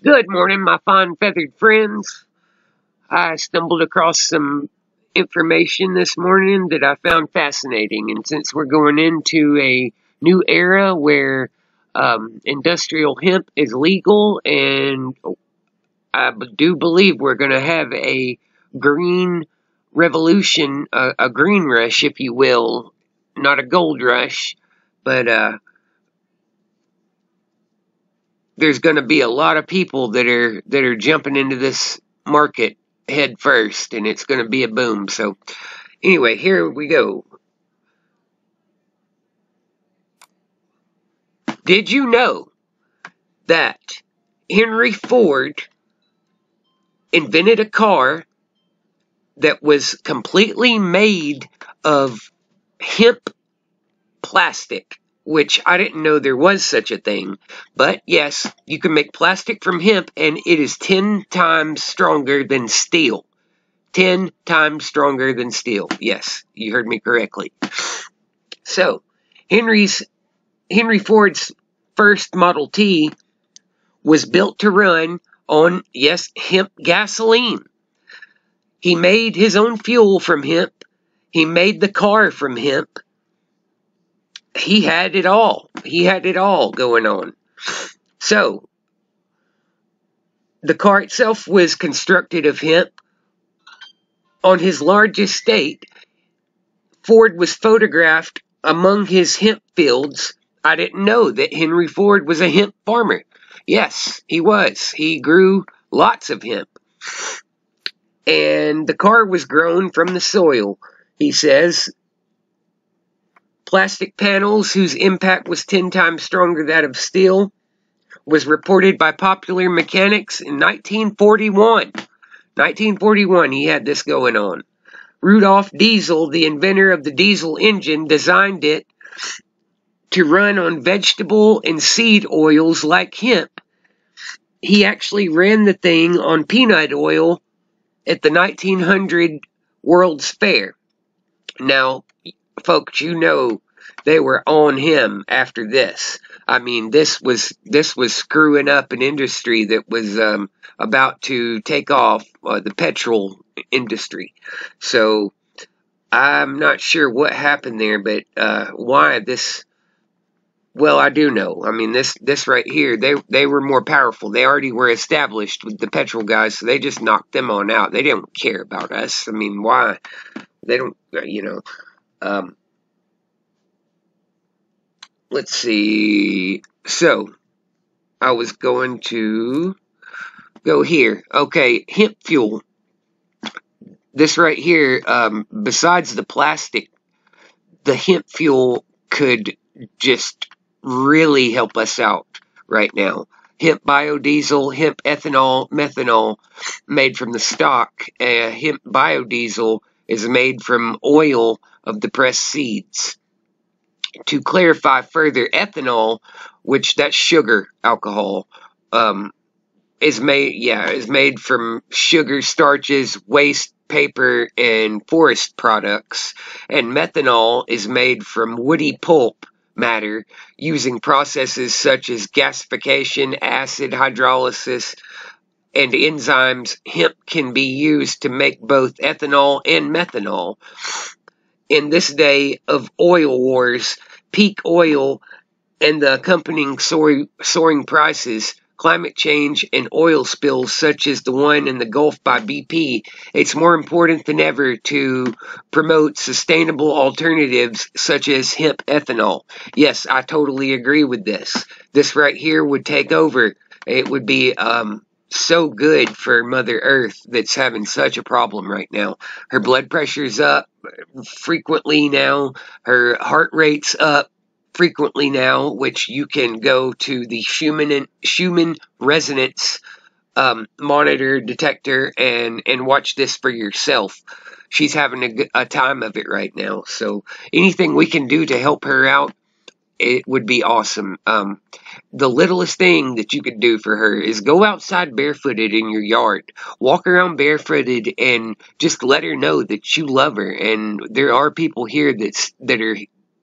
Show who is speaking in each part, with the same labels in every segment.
Speaker 1: Good morning, my fine feathered friends. I stumbled across some information this morning that I found fascinating. And since we're going into a new era where um, industrial hemp is legal, and I do believe we're going to have a green revolution, a, a, green rush, if you will, not a gold rush, but uh, there's going to be a lot of people that are that are jumping into this market head first, and it's going to be a boom. So, anyway, here we go. Did you know that Henry Ford invented a car that was completely made of hemp plastic? Which I didn't know there was such a thing. But yes, you can make plastic from hemp and it is 10 times stronger than steel. 10 times stronger than steel. Yes, you heard me correctly. So, Henry's Henry Ford's first Model T was built to run on yes, hemp gasoline. He made his own fuel from hemp. He made the car from hemp he had it all. He had it all going on. So, the car itself was constructed of hemp. On his large estate, Ford was photographed among his hemp fields. I didn't know that Henry Ford was a hemp farmer. Yes, he was. He grew lots of hemp. And the car was grown from the soil, he says, Plastic panels, whose impact was 10 times stronger than that of steel, was reported by Popular Mechanics in 1941. 1941, he had this going on. Rudolf Diesel, the inventor of the diesel engine, designed it to run on vegetable and seed oils like hemp. He actually ran the thing on peanut oil at the 1900 World's Fair. Now, folks, you know they were on him after this. I mean, this was this was screwing up an industry that was um, about to take off, uh, the petrol industry. So I'm not sure what happened there, but uh, why this? Well, I do know. I mean, this this right here, they they were more powerful. They already were established with the petrol guys, so they just knocked them on out. They didn't care about us. I mean, why? They don't, you know. Um, let's see. So, I was going to go here. Okay, hemp fuel. This right here, um, besides the plastic, the hemp fuel could just really help us out right now. Hemp biodiesel, hemp ethanol, methanol made from the stock. Uh, hemp biodiesel is made from oil of the pressed seeds to clarify further, ethanol, which that's sugar alcohol, um, is made yeah is made from sugar, starches, waste paper, and forest products, and methanol is made from woody pulp matter using processes such as gasification, acid hydrolysis, and enzymes. Hemp can be used to make both ethanol and methanol in this day of oil wars, peak oil, and the accompanying soaring prices, climate change, and oil spills such as the one in the Gulf by BP, it's more important than ever to promote sustainable alternatives such as hemp ethanol. Yes, I totally agree with this. This right here would take over. It would be um, so good for Mother Earth that's having such a problem right now. Her blood pressure's up frequently now. Her heart rate's up frequently now, which you can go to the Schumann, Schumann resonance um, monitor detector and, and watch this for yourself. She's having a, a time of it right now. So anything we can do to help her out it would be awesome. Um, the littlest thing that you could do for her is go outside barefooted in your yard, walk around barefooted, and just let her know that you love her. And there are people here that's that are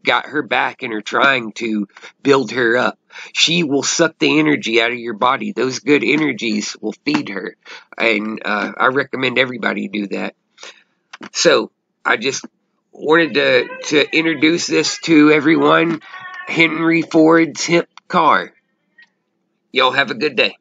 Speaker 1: got her back and are trying to build her up. She will suck the energy out of your body. Those good energies will feed her. And uh, I recommend everybody do that. So I just wanted to, to introduce this to everyone. Henry Ford's hip car. Y'all have a good day.